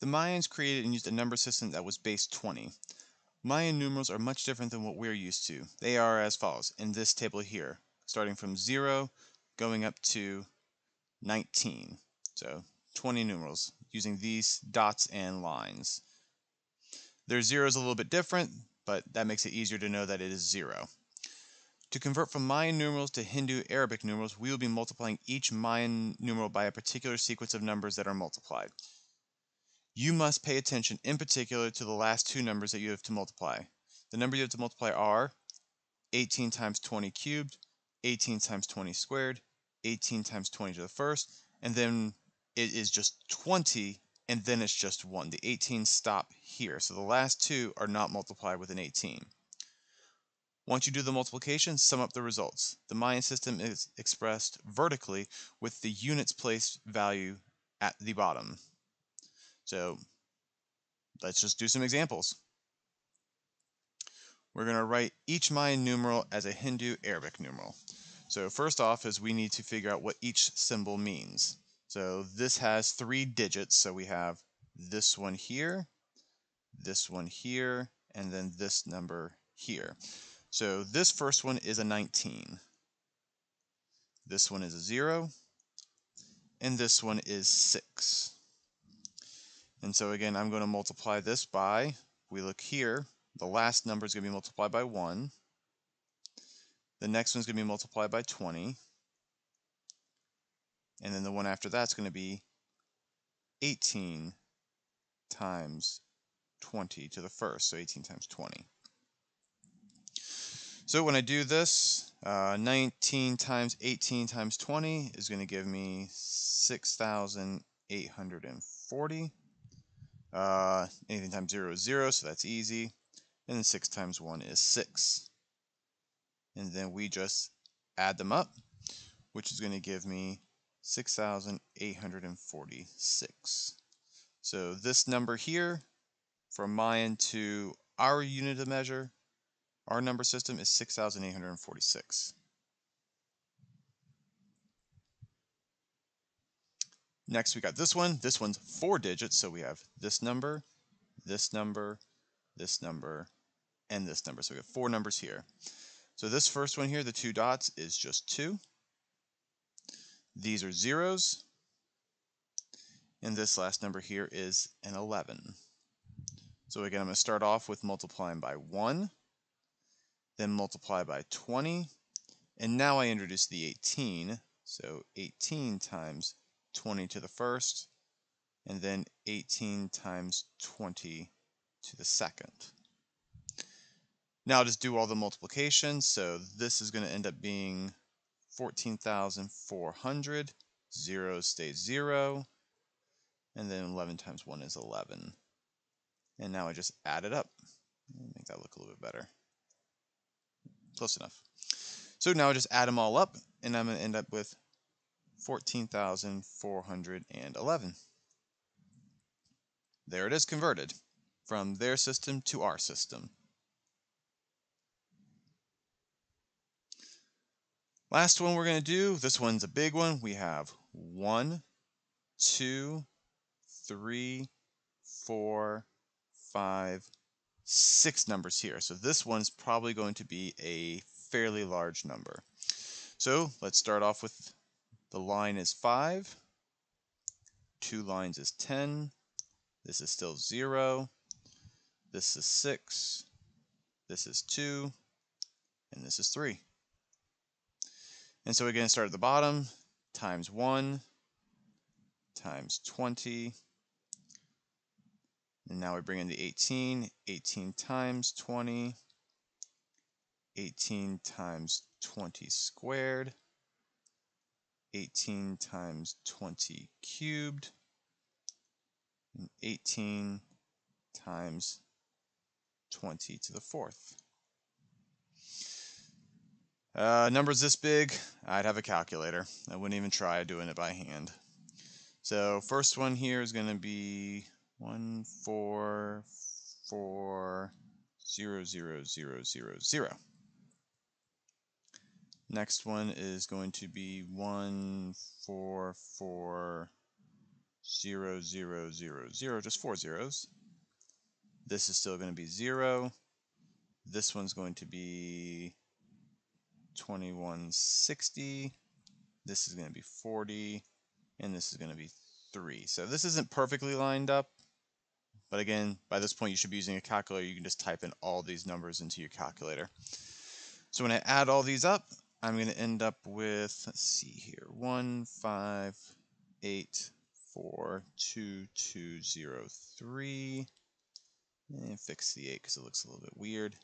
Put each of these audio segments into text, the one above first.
The Mayans created and used a number system that was base 20. Mayan numerals are much different than what we're used to. They are as follows in this table here, starting from 0 going up to 19. So 20 numerals using these dots and lines. Their zero is a little bit different, but that makes it easier to know that it is 0. To convert from Mayan numerals to Hindu Arabic numerals, we will be multiplying each Mayan numeral by a particular sequence of numbers that are multiplied. You must pay attention in particular to the last two numbers that you have to multiply. The number you have to multiply are 18 times 20 cubed, 18 times 20 squared, 18 times 20 to the first, and then it is just 20, and then it's just 1. The 18 stop here. So the last two are not multiplied with an 18. Once you do the multiplication, sum up the results. The Mayan system is expressed vertically with the units place value at the bottom. So let's just do some examples. We're going to write each Mayan numeral as a Hindu Arabic numeral. So first off is we need to figure out what each symbol means. So this has three digits, so we have this one here, this one here, and then this number here. So this first one is a 19. This one is a 0, and this one is 6. And so again, I'm going to multiply this by, we look here, the last number is going to be multiplied by 1. The next one's going to be multiplied by 20. And then the one after that's going to be 18 times 20 to the first, so 18 times 20. So when I do this, uh, 19 times 18 times 20 is going to give me 6,840. Uh, anything times 0 is 0, so that's easy. And then 6 times 1 is 6. And then we just add them up, which is going to give me 6,846. So this number here, from my Mayan to our unit of measure, our number system is 6,846. Next, we got this one. This one's four digits, so we have this number, this number, this number, and this number. So we have four numbers here. So this first one here, the two dots, is just two. These are zeros. And this last number here is an 11. So again, I'm going to start off with multiplying by 1, then multiply by 20, and now I introduce the 18. So 18 times 20 to the first, and then 18 times 20 to the second. Now I'll just do all the multiplication. So this is going to end up being 14,400. 0 stays 0. And then 11 times 1 is 11. And now I just add it up. Make that look a little bit better. Close enough. So now I just add them all up, and I'm going to end up with 14,411. There it is converted from their system to our system. Last one we're going to do, this one's a big one. We have one, two, three, four, five, six numbers here. So this one's probably going to be a fairly large number. So let's start off with the line is 5. Two lines is 10. This is still 0. This is 6. This is 2. And this is 3. And so we're going to start at the bottom, times 1, times 20. And now we bring in the 18. 18 times 20. 18 times 20 squared. 18 times 20 cubed, and 18 times 20 to the fourth. Uh, numbers this big, I'd have a calculator. I wouldn't even try doing it by hand. So first one here is going to be 1, 4, 4, 0, 0, 0, 0, 0. Next one is going to be one, four, four, zero, zero, zero, zero, just four zeros. This is still going to be zero. This one's going to be 2160. This is going to be 40. And this is going to be 3. So this isn't perfectly lined up. But again, by this point you should be using a calculator. You can just type in all these numbers into your calculator. So when I add all these up, I'm going to end up with, let's see here, 1, 5, 8, 4, 2, 2, 0, 3. And fix the 8 because it looks a little bit weird.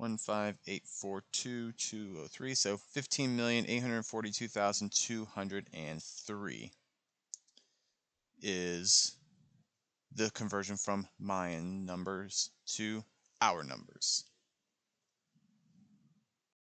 15842 So 15,842,203 is the conversion from Mayan numbers to our numbers.